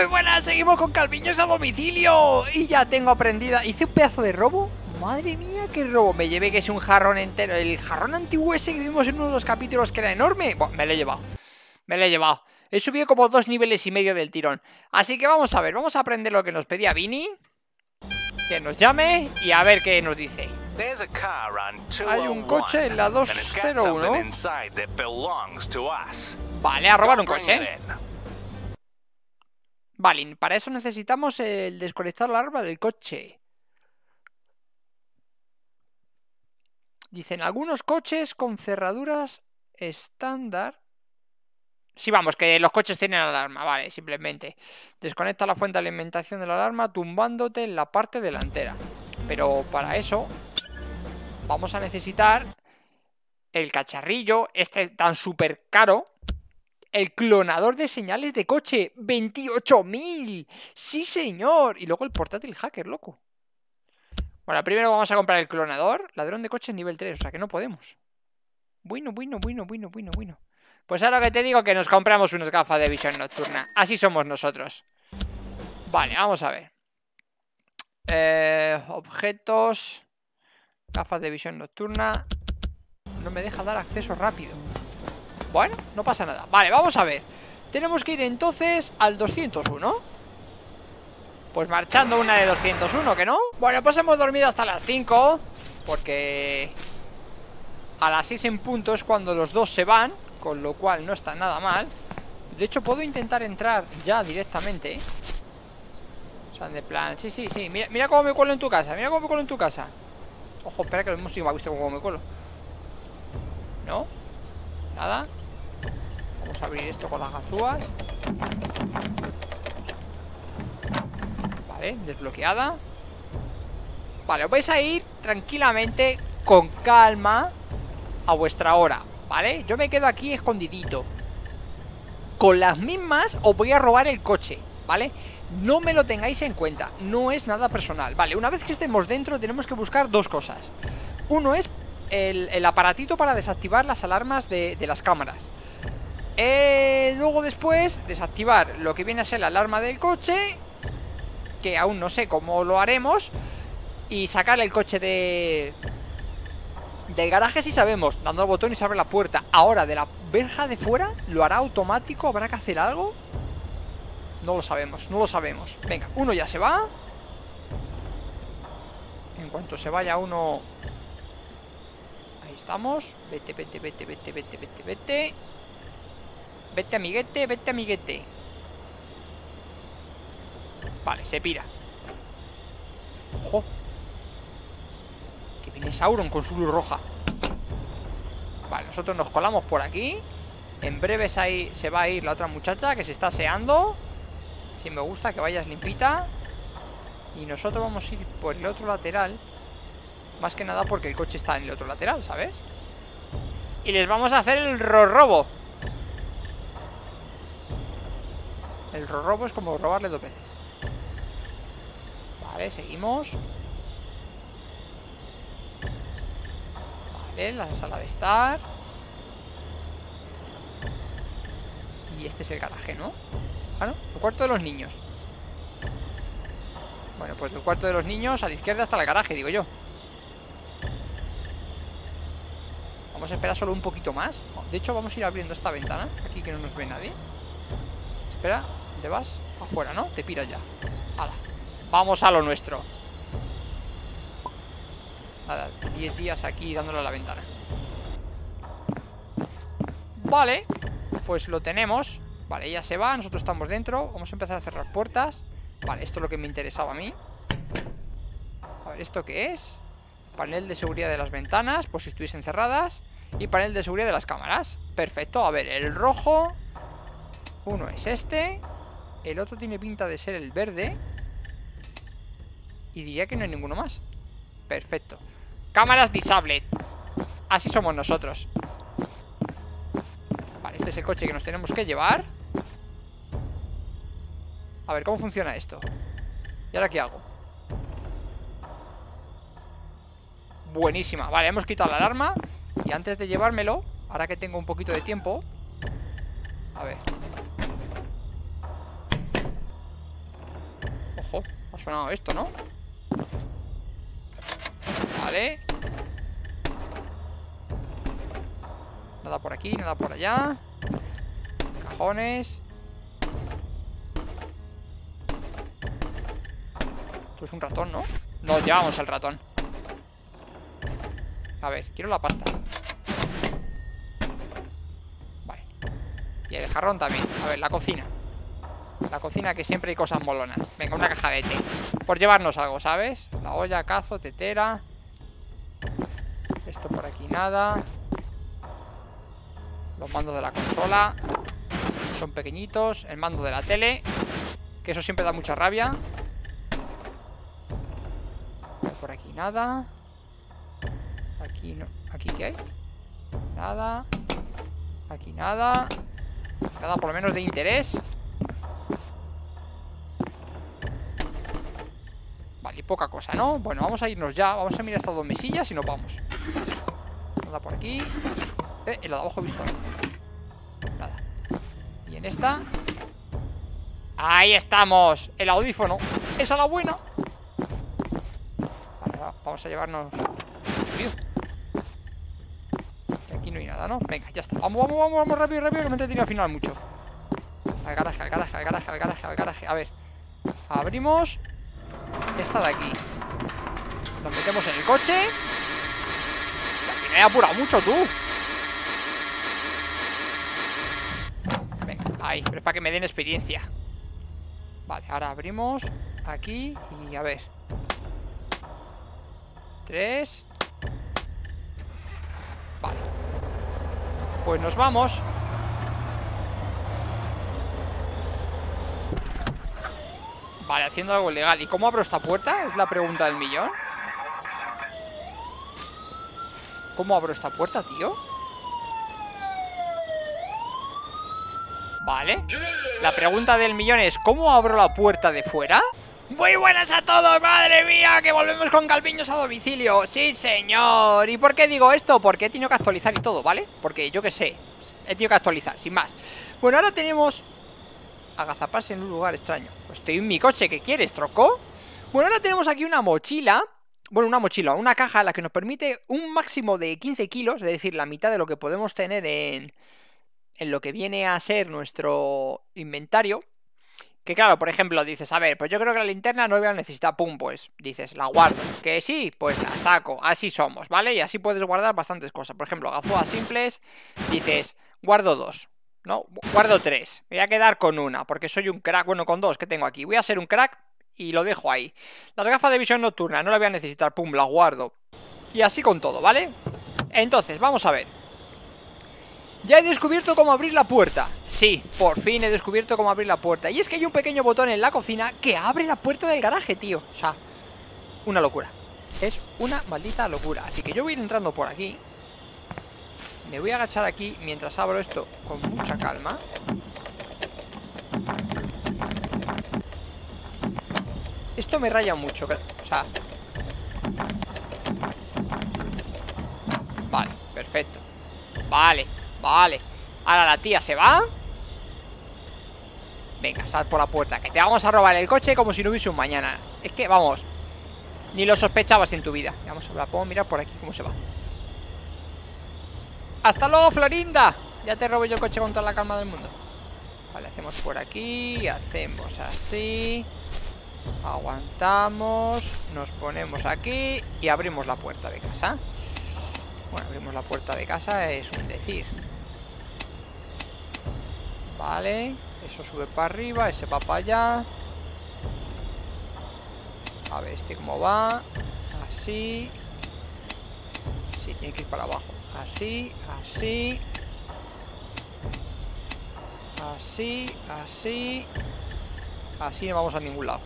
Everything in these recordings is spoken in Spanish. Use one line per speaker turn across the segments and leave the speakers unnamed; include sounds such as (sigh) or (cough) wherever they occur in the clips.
Muy buenas, seguimos con Calviños a domicilio. Y ya tengo aprendida ¿Hice un pedazo de robo? Madre mía, qué robo. Me llevé que es un jarrón entero. El jarrón antiguo ese que vimos en uno de los capítulos que era enorme. Bueno, me lo he llevado. Me lo he llevado. He subido como dos niveles y medio del tirón. Así que vamos a ver, vamos a aprender lo que nos pedía Vini. Que nos llame y a ver qué nos dice. Hay un coche en la 201. Vale, a robar un coche. Vale, para eso necesitamos el desconectar la arma del coche. Dicen, algunos coches con cerraduras estándar. Sí, vamos, que los coches tienen alarma, vale, simplemente. Desconecta la fuente de alimentación de la alarma tumbándote en la parte delantera. Pero para eso vamos a necesitar el cacharrillo, este tan súper caro. El clonador de señales de coche, 28.000. Sí, señor. Y luego el portátil hacker, loco. Bueno, primero vamos a comprar el clonador. Ladrón de coches nivel 3, o sea que no podemos. Bueno, bueno, bueno, bueno, bueno, bueno. Pues ahora que te digo que nos compramos unas gafas de visión nocturna. Así somos nosotros. Vale, vamos a ver. Eh, objetos. Gafas de visión nocturna. No me deja dar acceso rápido. Bueno, no pasa nada. Vale, vamos a ver. Tenemos que ir entonces al 201. Pues marchando una de 201, ¿que no? Bueno, pues hemos dormido hasta las 5. Porque a las 6 en punto es cuando los dos se van. Con lo cual no está nada mal. De hecho, puedo intentar entrar ya directamente. O sea, de plan... Sí, sí, sí. Mira, mira cómo me cuelo en tu casa. Mira cómo me cuelo en tu casa. Ojo, espera que lo hemos visto cómo me colo. ¿No? Vamos a abrir esto con las ganzúas. Vale, desbloqueada. Vale, os vais a ir tranquilamente, con calma, a vuestra hora, ¿vale? Yo me quedo aquí escondidito. Con las mismas os voy a robar el coche, ¿vale? No me lo tengáis en cuenta, no es nada personal Vale, una vez que estemos dentro tenemos que buscar dos cosas Uno es el, aparatito para desactivar las alarmas de, las cámaras eh, Luego después desactivar lo que viene a ser la alarma del coche Que aún no sé cómo lo haremos Y sacar el coche de... Del garaje si sabemos, dando al botón y se abre la puerta Ahora, de la verja de fuera, ¿lo hará automático? ¿Habrá que hacer algo? No lo sabemos, no lo sabemos Venga, uno ya se va En cuanto se vaya uno estamos. Vete, vete, vete, vete, vete, vete, vete. Vete, amiguete, vete, amiguete. Vale, se pira. Ojo. Que viene Sauron con su luz roja. Vale, nosotros nos colamos por aquí. En breves ahí se va a ir la otra muchacha que se está aseando. Si me gusta que vayas limpita. Y nosotros vamos a ir por el otro lateral Más que nada porque el coche está en el otro lateral, ¿sabes? Y les vamos a hacer el robo El robo es como robarle dos veces Vale, seguimos Vale, la sala de estar Y este es el garaje, ¿no? ¿no? El cuarto de los niños Bueno, pues el cuarto de los niños A la izquierda está el garaje, digo yo Vamos a esperar solo un poquito más. De hecho, vamos a ir abriendo esta ventana Aquí que no nos ve nadie. Espera, ¿dónde vas? Afuera, ¿no? Te piras ya. Hala. Vamos a lo nuestro. Nada, 10 días aquí dándole a la ventana. Vale Pues lo tenemos. Vale, ella se va, nosotros estamos dentro. Vamos a empezar a cerrar puertas. Vale, esto es lo que me interesaba a mí. A ver, ¿esto qué es? Panel de seguridad de las ventanas Por si estuviesen cerradas Y panel de seguridad de las cámaras. Perfecto, a ver, el rojo Uno es este El otro tiene pinta de ser el verde Y diría que no hay ninguno más. Perfecto. Cámaras disable Así somos nosotros. Vale, este es el coche que nos tenemos que llevar. A ver, ¿cómo funciona esto? ¿Y ahora qué hago? Buenísima, vale, hemos quitado la alarma Y antes de llevármelo Ahora que tengo un poquito de tiempo A ver. Ojo, ha sonado esto, ¿no? Vale. Nada por aquí, nada por allá. Cajones. Esto es un ratón, ¿no? Nos llevamos el ratón A ver, quiero la pasta. Vale. Y el jarrón también. A ver, la cocina. La cocina que siempre hay cosas molonas. Venga, una caja de té. Por llevarnos algo, ¿sabes? La olla, cazo, tetera. Esto por aquí nada. Los mandos de la consola. Son pequeñitos. El mando de la tele Que eso siempre da mucha rabia. Por aquí nada Aquí no. ¿Aquí qué hay? Nada. Aquí nada. Nada por lo menos de interés. Poca cosa, ¿no? Bueno, vamos a irnos ya. Vamos a mirar estas dos mesillas y nos vamos. Nada por aquí. Eh, en de abajo he visto Nada. Y en esta. Ahí estamos El audífono. Esa es la buena. Vale, vamos a llevarnos Aquí no hay Venga, ya está. Vamos, vamos, vamos, vamos rápido, rápido Que me he al final mucho. Al garaje, al garaje, al garaje, al garaje, al garaje. A ver. Abrimos esta de aquí. Nos metemos en el coche. Me he apurado mucho, tú. Venga, ahí Pero es para que me den experiencia. Vale, ahora abrimos Aquí y a ver. Tres Pues nos vamos Vale, haciendo algo ilegal ¿Y cómo abro esta puerta? Es la pregunta del millón ¿Cómo abro esta puerta, tío? Vale La pregunta del millón es ¿Cómo abro la puerta de fuera? Muy buenas a todos, madre mía, que volvemos con Calviños a domicilio Sí, señor ¿Y por qué digo esto? Porque he tenido que actualizar y todo, ¿vale? Porque yo qué sé, he tenido que actualizar, sin más Bueno, ahora tenemos agazaparse en un lugar extraño. Pues estoy en mi coche, ¿qué quieres, troco? Bueno, ahora tenemos aquí una mochila bueno, una mochila, una caja la que nos permite un máximo de 15 kilos, es decir, la mitad de lo que podemos tener en, en lo que viene a ser nuestro inventario. Que claro, por ejemplo, dices, a ver, pues yo creo que la linterna no voy a necesitar, pum, pues dices, la guardo. Que sí, pues la saco, así somos, ¿vale? Y así puedes guardar bastantes cosas. Por ejemplo, gafas simples, dices, guardo dos. No, guardo tres Voy a quedar con una, porque soy un crack Bueno, con dos que tengo aquí Voy a ser un crack y lo dejo ahí Las gafas de visión nocturna, no las voy a necesitar Pum, las guardo Y así con todo, ¿vale? Entonces, vamos a ver ya he descubierto cómo abrir la puerta. Sí, por fin he descubierto cómo abrir la puerta. Y es que hay un pequeño botón en la cocina Que abre la puerta del garaje, tío. O sea, una locura. Es una maldita locura. Así que yo voy a ir entrando por aquí. Me voy a agachar aquí mientras abro esto con mucha calma. Esto me raya mucho. O sea... Vale, perfecto. Vale, vale. Ahora la tía se va. Venga, sal por la puerta Que te vamos a robar el coche como si no hubiese un mañana. Es que, vamos Ni lo sospechabas en tu vida. Vamos, la puedo mirar por aquí cómo se va. ¡Hasta luego, Florinda! Ya te robo yo el coche con toda la calma del mundo. Vale, hacemos por aquí Hacemos así. Aguantamos Nos ponemos aquí Y abrimos la puerta de casa. Bueno, abrimos la puerta de casa Es un decir Vale Eso sube para arriba Ese va para allá. A ver, este cómo va. Así. Sí, tiene que ir para abajo. Así, así. Así, así. Así no vamos a ningún lado.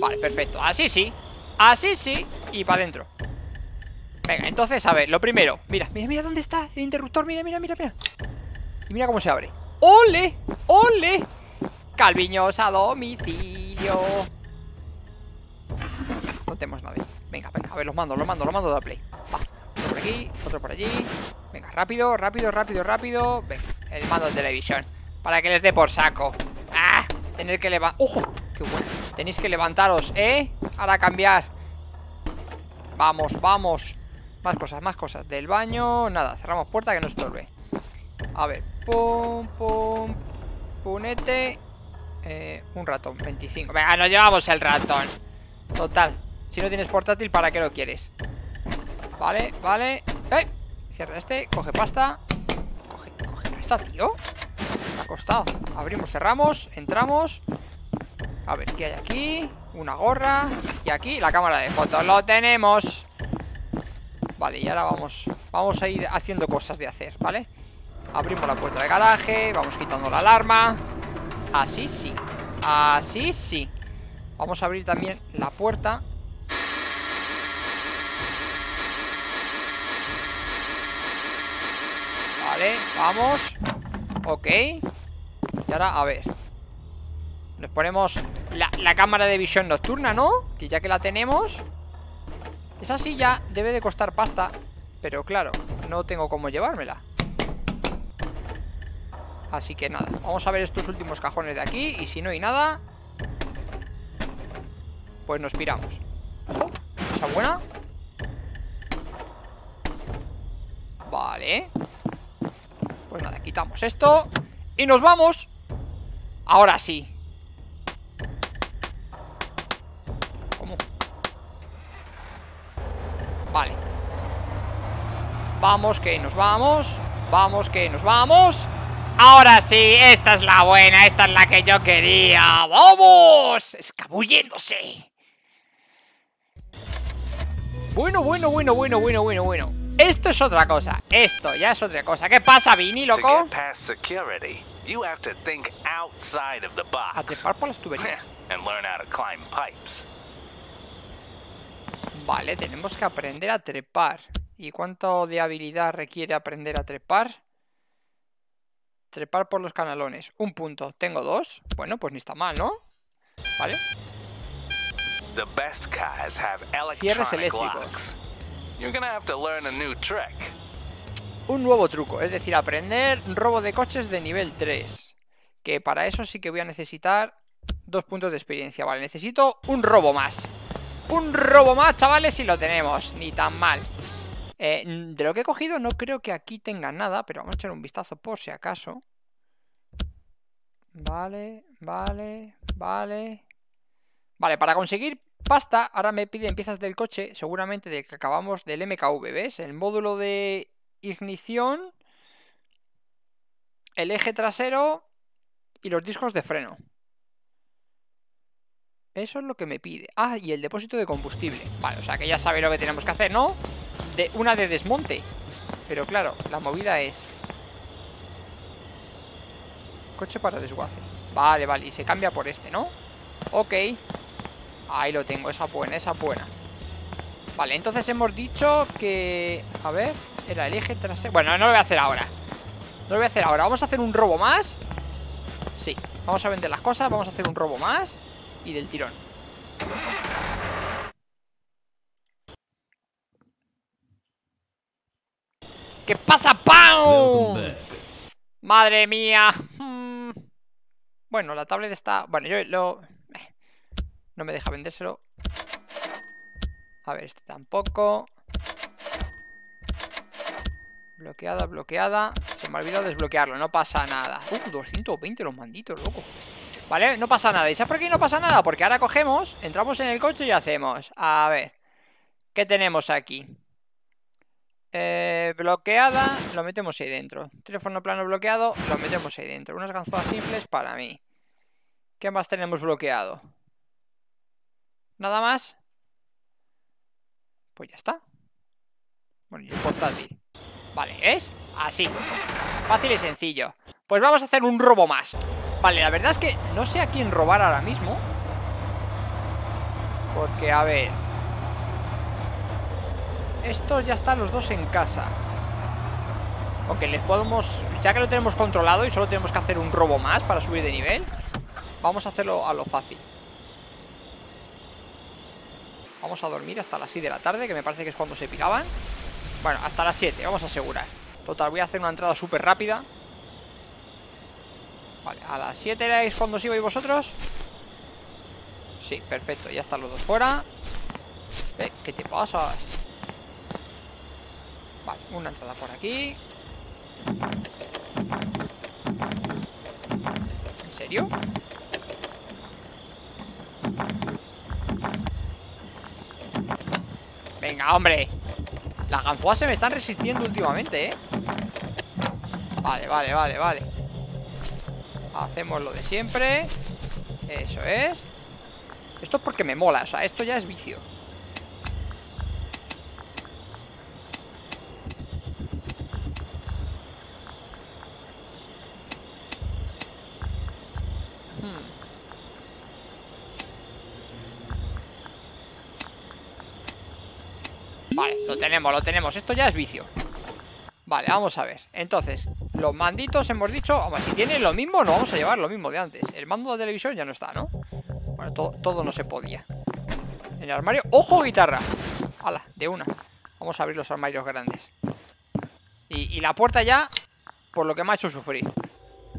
Vale, perfecto. Así sí, así sí. Y para adentro Venga, entonces, a ver, lo primero Mira, mira, mira dónde está el interruptor Mira, mira, mira, mira Y mira cómo se abre ¡Ole! ¡Ole! Calviños a domicilio no tenemos nadie Venga, venga, a ver, los mando, los mando, los mando de la play Va, otro por aquí, otro por allí Venga, rápido, rápido, rápido, rápido Venga, el mando de televisión Para que les dé por saco ¡Ah! Tener que levantar ¡Ojo! ¡Qué bueno! Tenéis que levantaros, ¿eh? Ahora cambiar Vamos, vamos Más cosas, más cosas. Del baño, nada Cerramos puerta que no estorbe. A ver Pum, pum Punete eh, Un ratón, 25 Venga, nos llevamos el ratón. Total Si no tienes portátil, ¿para qué lo quieres? Vale, vale. ¡Eh! Cierra este, coge pasta. Coge, coge pasta, tío. Me ha costado. Abrimos, cerramos, entramos. A ver, ¿qué hay aquí? Una gorra. Y aquí la cámara de fotos. ¡Lo tenemos! Vale, y ahora vamos Vamos a ir haciendo cosas de hacer, ¿vale? Abrimos la puerta de garaje Vamos quitando la alarma. Así sí Así sí. Vamos a abrir también la puerta. Vale, vamos. Ok. Y ahora, a ver. Nos ponemos la, cámara de visión nocturna, ¿no? Que ya que la tenemos Esa silla debe de costar pasta Pero claro, no tengo cómo llevármela. Así que nada, vamos a ver estos últimos cajones de aquí Y si no hay nada Pues nos piramos. Ojo, esa buena. Vale. Pues nada, quitamos esto Y nos vamos. Ahora sí ¿Cómo? Vale Vamos que nos vamos Vamos que nos vamos Ahora sí, esta es la buena Esta es la que yo quería ¡Vamos! Escabulléndose Bueno, bueno, bueno, bueno, bueno, bueno, bueno esto es otra cosa. Esto ya es otra cosa. ¿Qué pasa, Vini, loco? A trepar por las tuberías. (laughs) Vale, tenemos que aprender a trepar. ¿Y cuánto de habilidad requiere aprender a trepar? Trepar por los canalones. Un punto. Tengo dos. Bueno, pues ni está mal, ¿no? Vale. Cierres eléctricos. Un nuevo truco, es decir, aprender robo de coches de nivel 3. Que para eso sí que voy a necesitar dos puntos de experiencia. Vale, necesito un robo más. Un robo más, chavales, y lo tenemos. Ni tan mal. Eh, de lo que he cogido no creo que aquí tenga nada, pero vamos a echar un vistazo por si acaso. Vale, vale, vale. Vale, para conseguir Pasta, ahora me piden piezas del coche, seguramente del que acabamos del MKV, ¿ves? El módulo de ignición, el eje trasero y los discos de freno. Eso es lo que me pide. Ah, y el depósito de combustible. Vale, o sea que ya sabe lo que tenemos que hacer, ¿no? De una de desmonte. Pero claro, la movida es... Coche para desguace. Vale, vale, y se cambia por este, ¿no? Ok. Ahí lo tengo, esa buena, esa buena Vale, entonces hemos dicho que... A ver, era el eje trasero Bueno, no lo voy a hacer ahora No lo voy a hacer ahora, vamos a hacer un robo más Sí, vamos a vender las cosas Vamos a hacer un robo más Y del tirón pasa, Pau? Madre mía hmm. Bueno, la tablet está... Bueno, yo lo... No me deja vendérselo. A ver, este tampoco. Bloqueada, bloqueada. Se me ha olvidado desbloquearlo, no pasa nada. Uh, 220 los manditos, loco. Vale, no pasa nada. ¿Y sabes por qué no pasa nada? Porque ahora cogemos, entramos en el coche y hacemos. A ver. ¿Qué tenemos aquí? Eh, bloqueada, lo metemos ahí dentro. Teléfono plano bloqueado, lo metemos ahí dentro. Unas ganzúas simples para mí. ¿Qué más tenemos bloqueado? Nada más. Pues ya está. Bueno, y el portátil. Vale, ¿es? Así. Fácil y sencillo. Pues vamos a hacer un robo más. Vale, la verdad es que no sé a quién robar ahora mismo. Porque, a ver... Estos ya están los dos en casa. Ok, les podemos... Ya que lo tenemos controlado y solo tenemos que hacer un robo más para subir de nivel Vamos a hacerlo a lo fácil Vamos a dormir hasta las 6 de la tarde, que me parece que es cuando se picaban. Bueno, hasta las 7, vamos a asegurar. Total, voy a hacer una entrada súper rápida. Vale, a las 7 erais cuando os ibais vosotros. Sí, perfecto, ya están los dos fuera. Eh, ¿Qué te pasas? Vale, una entrada por aquí. ¿En serio? Venga, hombre Las ganzúas se me están resistiendo últimamente, ¿eh? Vale, vale, vale, vale Hacemos lo de siempre Eso es Esto es porque me mola, o sea, esto ya es vicio Vale, lo tenemos, lo tenemos. Esto ya es vicio. Vale, vamos a ver. Entonces, los manditos hemos dicho Vamos, si tienen lo mismo, no vamos a llevar lo mismo de antes. El mando de televisión ya no está, ¿no? Bueno, todo, todo no se podía. En el armario ¡Ojo, guitarra! Hala, de una. Vamos a abrir los armarios grandes. Y, y la puerta ya Por lo que me ha hecho sufrir.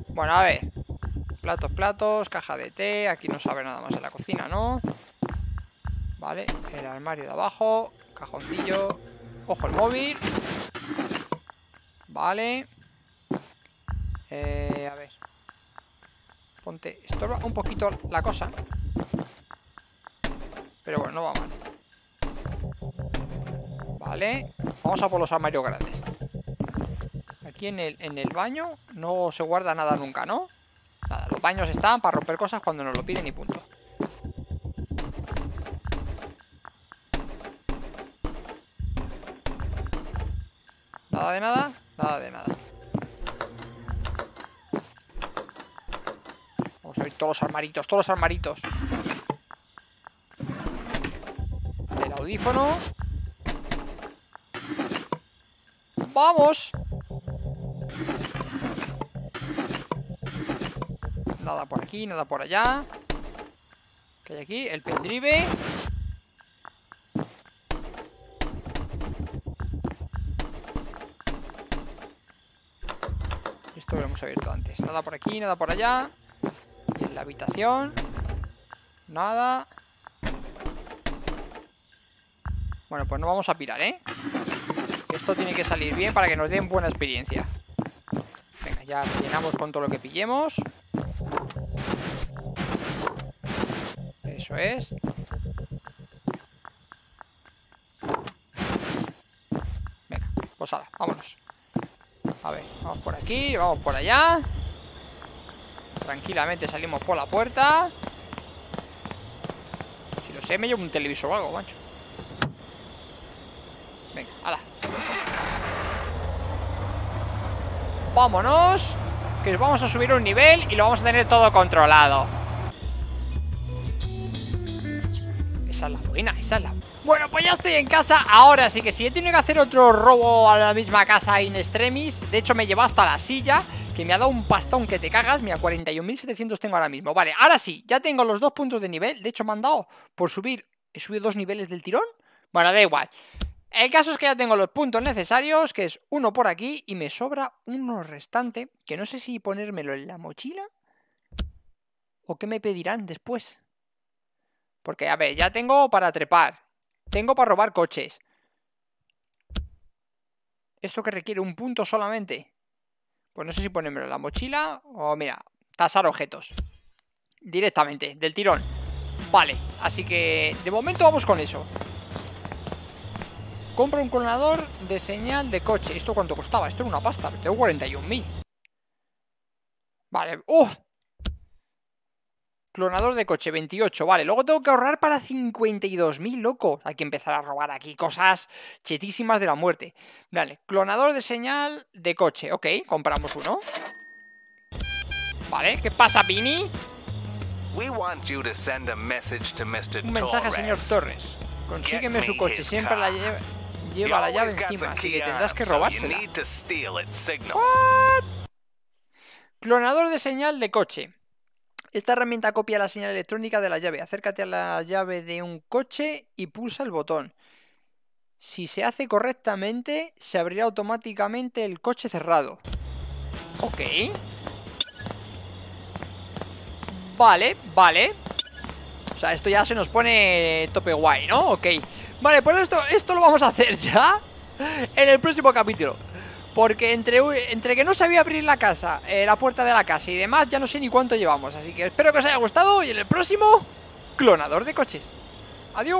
Bueno, a ver. Platos, platos, caja de té Aquí no sabe nada más en la cocina, ¿no? Vale, el armario de abajo Cajoncillo. Ojo el móvil. Vale. Eh, a ver. Ponte. Estorba un poquito la cosa. Pero bueno, no va mal. Vale. Vamos a por los armarios grandes. Aquí en el, en el baño no se guarda nada nunca, ¿no? Nada, los baños están para romper cosas cuando nos lo piden y punto. Nada de nada, nada de nada. Vamos a ver todos los armaritos, todos los armaritos. El audífono. ¡Vamos! Nada por aquí, nada por allá. ¿Qué hay aquí? El pendrive Esto lo hemos abierto antes. Nada por aquí, nada por allá. Y en la habitación Nada. Bueno, pues no vamos a pirar, ¿eh? Esto tiene que salir bien para que nos den buena experiencia. Venga, ya llenamos con todo lo que pillemos. Eso es. Venga, ahora, vámonos vamos por aquí, vamos por allá. Tranquilamente salimos por la puerta. Si lo sé, me llevo un televisor o algo, macho. Venga, hala. Vámonos Que vamos a subir un nivel y lo vamos a tener todo controlado. Esa es la buena, esa es la bueno, pues ya estoy en casa Ahora sí que si he tenido que hacer otro robo a la misma casa in extremis De hecho me lleva hasta la silla Que me ha dado un pastón que te cagas Mira, 41.700 tengo ahora mismo. Vale, ahora sí, ya tengo los dos puntos de nivel De hecho me han dado por subir He subido dos niveles del tirón. Bueno, da igual. El caso es que ya tengo los puntos necesarios, que es uno por aquí, y me sobra uno restante, que no sé si ponérmelo en la mochila o qué me pedirán después. Porque, a ver, ya tengo para trepar, tengo para robar coches. ¿Esto que requiere un punto solamente? Pues no sé si ponérmelo en la mochila o, mira, tasar objetos. Directamente, del tirón. Vale, así que de momento vamos con eso. Compro un clonador de señal de coche. ¿Esto cuánto costaba? Esto era una pasta. Tengo 41.000. Vale. ¡Uh! Clonador de coche, 28, vale. Luego tengo que ahorrar para 52.000, loco. Hay que empezar a robar aquí cosas chetísimas de la muerte. Vale, clonador de señal de coche. Ok, compramos uno. Vale, ¿qué pasa, Pini? Un mensaje a señor Torres. Consígueme su coche, siempre la lleva, lleva la llave encima, así que tendrás que robársela. Clonador de señal de coche. Esta herramienta copia la señal electrónica de la llave. Acércate a la llave de un coche y pulsa el botón. Si se hace correctamente, se abrirá automáticamente el coche cerrado. Ok. Vale, vale O sea, esto ya se nos pone tope guay, ¿no? Ok Vale, pues esto, esto lo vamos a hacer ya En el próximo capítulo porque entre, entre que no sabía abrir la casa, eh, la puerta de la casa y demás, ya no sé ni cuánto llevamos. Así que espero que os haya gustado y en el próximo, clonador de coches. Adiós.